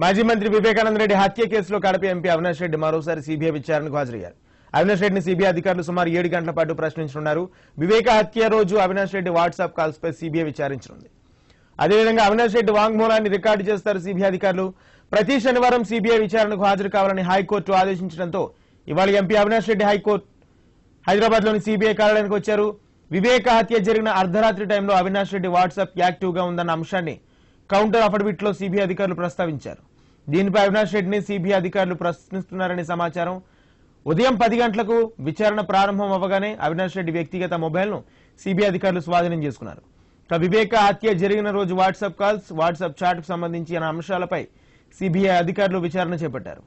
మాజీ మంత్రి వివేకానంద రెడ్డి హత్య కేసులో కడప ఎంపీ అవినాష్ రెడ్డి మరోసారి సీబీఐ విచారణకు హాజరయ్యారు. అవినాష్ రెడ్డిని సీబీఐ అధికారులు సుమారు ఏడు గంటల పాటు ప్రశ్నించనున్నారు. వివేక హత్య రోజు అవినాష్ రెడ్డి వాట్సాప్ కాల్స్ పై సీబీఐ విచారించనుంది. అదేవిధంగా అవినాష్ రెడ్డి వాంగ్మూలాన్ని రికార్డు చేస్తారు సీబీఐ అధికారులు. ప్రతి శనివారం సీబీఐ విచారణకు హాజరు కావాలని హైకోర్టు ఆదేశించడంతో ఇవాళ MP Avinash Reddy high court హైదరాబాద్లోని సీబీఐ కార్యాలయానికి వచ్చారు. వివేక హత్య జరిగిన అర్ధరాత్రి టైంలో అవినాష్ రెడ్డి వాట్సాప్ యాక్టివ్గా ఉందన్న అంశాన్ని కౌంటర్ అఫిడవిట్లో సీబీఐ అధికారులు ప్రస్తావించారు. దీనిపై అవినాష్ రెడ్డిని సిబిఐ అధికారులు ప్రశ్నిస్తున్నారని సమాచారం. ఉదయం పది గంటలకు విచారణ ప్రారంభం అవ్వగానే అవినాష్ రెడ్డి వ్యక్తిగత మొబైల్ను అధికారులు స్వాధీనం చేసుకున్నారు. వివేక హత్య జరిగిన రోజు వాట్సాప్ కాల్స్ వాట్సాప్ చాట్కు సంబంధించిన అంశాలపై సీబీఐ అధికారులు విచారణ చేపట్టారు.